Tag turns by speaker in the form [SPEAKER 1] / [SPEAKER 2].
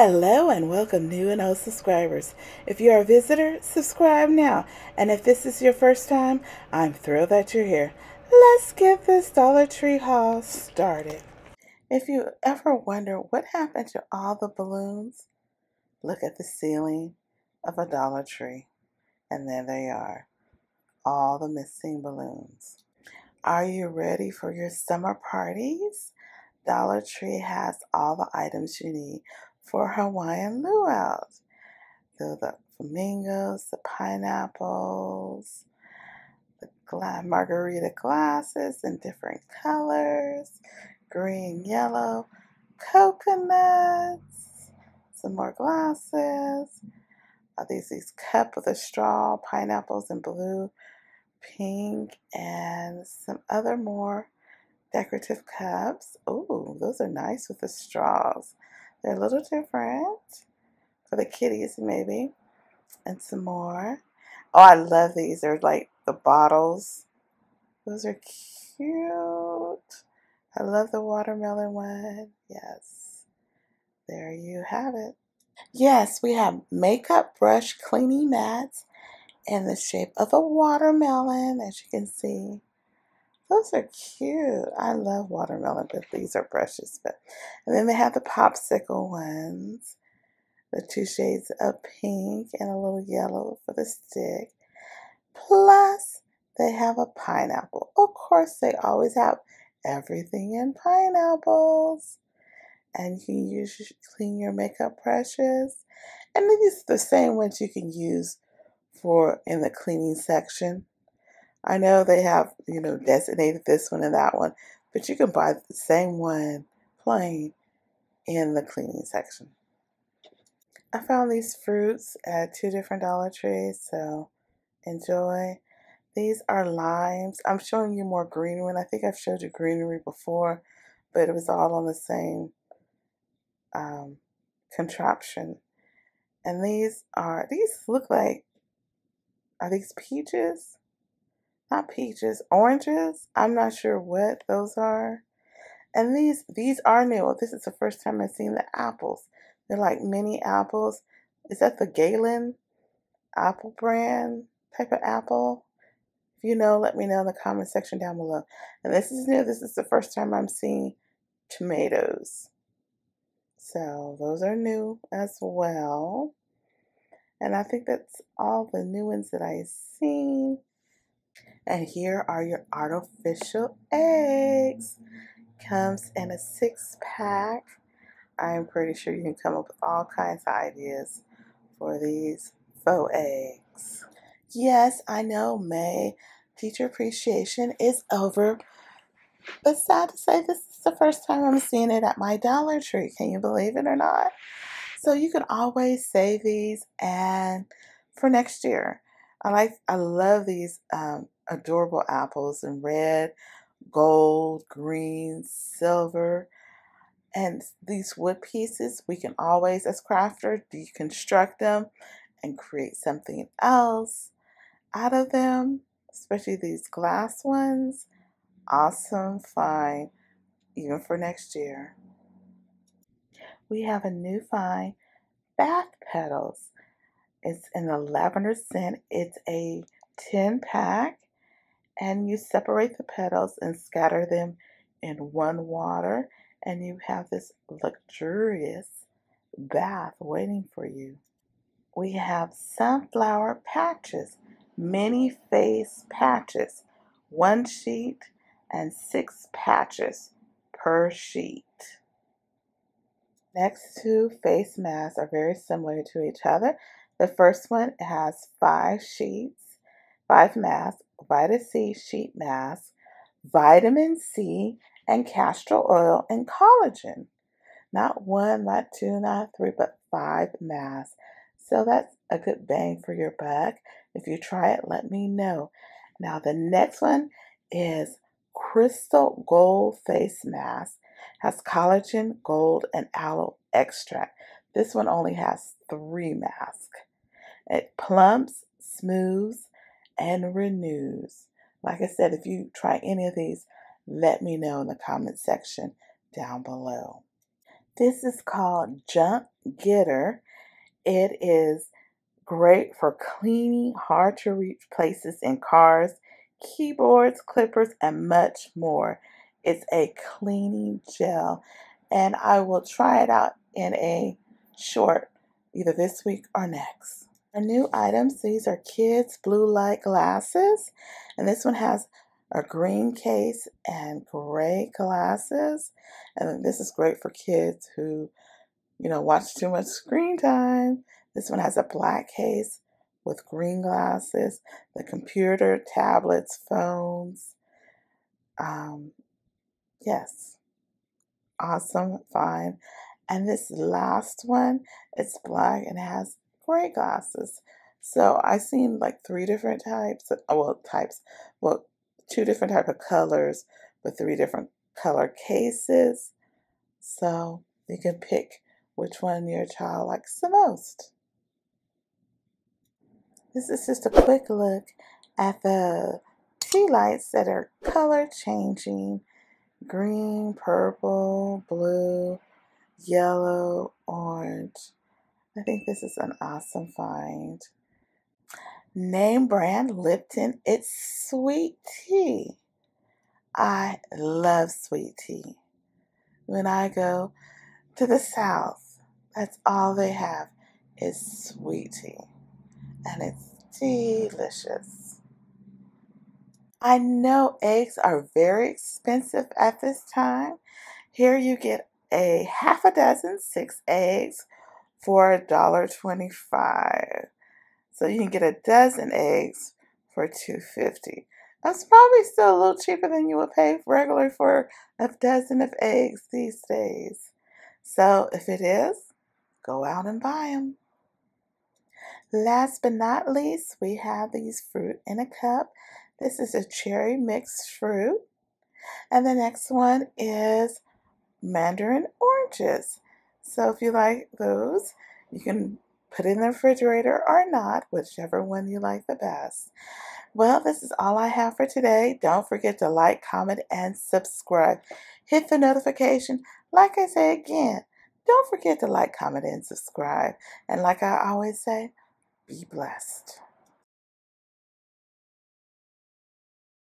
[SPEAKER 1] Hello and welcome, new and old subscribers. If you're a visitor, subscribe now. And if this is your first time, I'm thrilled that you're here. Let's get this Dollar Tree haul started. If you ever wonder what happened to all the balloons, look at the ceiling of a Dollar Tree. And there they are, all the missing balloons. Are you ready for your summer parties? Dollar Tree has all the items you need for Hawaiian luau's. So the flamingos, the pineapples, the gla- margarita glasses in different colors, green, yellow, coconuts, some more glasses. Uh, these these cup with a straw, pineapples in blue, pink, and some other more decorative cups. Oh, those are nice with the straws. They're a little different for the kitties, maybe. And some more. Oh, I love these. They're like the bottles. Those are cute. I love the watermelon one. Yes. There you have it. Yes, we have makeup brush cleaning mats in the shape of a watermelon, as you can see. Those are cute. I love watermelon, but these are brushes. But and then they have the popsicle ones, the two shades of pink and a little yellow for the stick. Plus, they have a pineapple. Of course, they always have everything in pineapples. And you can use clean your makeup brushes. And these are the same ones you can use for in the cleaning section. I know they have, you know, designated this one and that one, but you can buy the same one plain in the cleaning section. I found these fruits at two different Dollar Trees, so enjoy. These are limes. I'm showing you more green one. I think I've showed you greenery before, but it was all on the same um, contraption. And these are, these look like, are these peaches? Not peaches, oranges. I'm not sure what those are. And these these are new. This is the first time I've seen the apples. They're like mini apples. Is that the Galen apple brand type of apple? If you know, let me know in the comment section down below. And this is new. This is the first time I'm seeing tomatoes. So those are new as well. And I think that's all the new ones that I've seen. And here are your artificial eggs. Comes in a six pack. I'm pretty sure you can come up with all kinds of ideas for these faux eggs. Yes, I know May teacher appreciation is over. But sad to say, this is the first time I'm seeing it at my Dollar Tree. Can you believe it or not? So you can always save these and for next year. I like I love these um, adorable apples in red, gold, green, silver. And these wood pieces, we can always, as crafters, deconstruct them and create something else out of them, especially these glass ones. Awesome find, even for next year. We have a new find, bath petals. It's in the lavender scent. It's a 10 pack and you separate the petals and scatter them in one water and you have this luxurious bath waiting for you. We have sunflower patches, many face patches, one sheet and six patches per sheet. Next two face masks are very similar to each other. The first one has five sheets, five masks vitamin C sheet mask, vitamin C, and castor oil and collagen. Not one, not two, not three, but five masks. So that's a good bang for your buck. If you try it, let me know. Now, the next one is Crystal Gold Face Mask. Has collagen, gold, and aloe extract. This one only has three masks. It plumps, smooths, and renews. Like I said, if you try any of these, let me know in the comment section down below. This is called Junk Getter. It is great for cleaning hard to reach places in cars, keyboards, clippers, and much more. It's a cleaning gel, and I will try it out in a short either this week or next. Our new items, these are kids blue light glasses, and this one has a green case and gray glasses. And this is great for kids who, you know, watch too much screen time. This one has a black case with green glasses, the computer, tablets, phones. Um, yes, awesome, fine. And this last one, it's black and has gray glasses. So I seen like three different types, uh, well, types, well, two different type of colors with three different color cases. So you can pick which one your child likes the most. This is just a quick look at the tea lights that are color changing. Green, purple, blue, yellow. I think this is an awesome find. Name brand Lipton. It's sweet tea. I love sweet tea. When I go to the South, that's all they have is sweet tea. And it's delicious. I know eggs are very expensive at this time. Here you get a half a dozen, six eggs for $1.25. So you can get a dozen eggs for two fifty. That's probably still a little cheaper than you would pay regularly for a dozen of eggs these days. So if it is, go out and buy them. Last but not least, we have these fruit in a cup. This is a cherry mixed fruit. And the next one is mandarin oranges. So if you like those, you can put it in the refrigerator or not, whichever one you like the best. Well, this is all I have for today. Don't forget to like, comment, and subscribe. Hit the notification. Like I say again, don't forget to like, comment, and subscribe. And like I always say, be blessed.